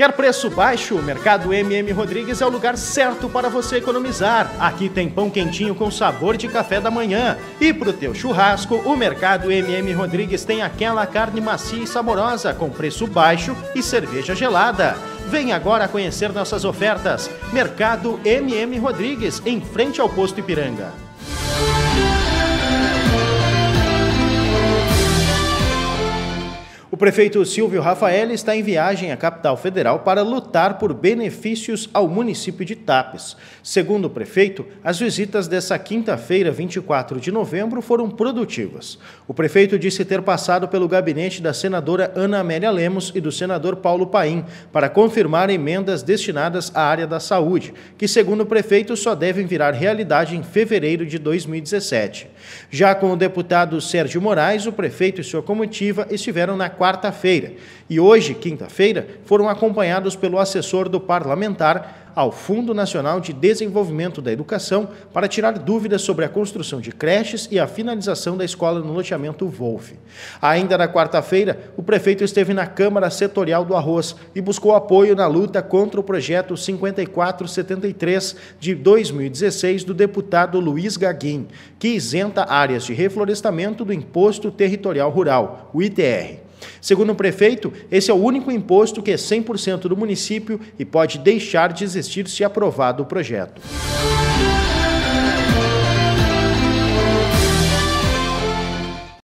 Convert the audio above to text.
Quer preço baixo? O Mercado MM Rodrigues é o lugar certo para você economizar. Aqui tem pão quentinho com sabor de café da manhã. E pro teu churrasco, o Mercado MM Rodrigues tem aquela carne macia e saborosa com preço baixo e cerveja gelada. Vem agora conhecer nossas ofertas. Mercado MM Rodrigues, em frente ao posto Ipiranga. Prefeito Silvio Rafael está em viagem à capital federal para lutar por benefícios ao município de Tapes. Segundo o prefeito, as visitas dessa quinta-feira, 24 de novembro, foram produtivas. O prefeito disse ter passado pelo gabinete da senadora Ana Amélia Lemos e do senador Paulo Paim para confirmar emendas destinadas à área da saúde, que, segundo o prefeito, só devem virar realidade em fevereiro de 2017. Já com o deputado Sérgio Moraes, o prefeito e sua comitiva estiveram na quarta quarta-feira e hoje, quinta-feira, foram acompanhados pelo assessor do parlamentar ao Fundo Nacional de Desenvolvimento da Educação para tirar dúvidas sobre a construção de creches e a finalização da escola no loteamento Wolf. Ainda na quarta-feira, o prefeito esteve na Câmara Setorial do Arroz e buscou apoio na luta contra o projeto 5473 de 2016 do deputado Luiz Gaguin, que isenta áreas de reflorestamento do Imposto Territorial Rural, o ITR. Segundo o prefeito, esse é o único imposto que é 100% do município e pode deixar de existir se aprovado o projeto.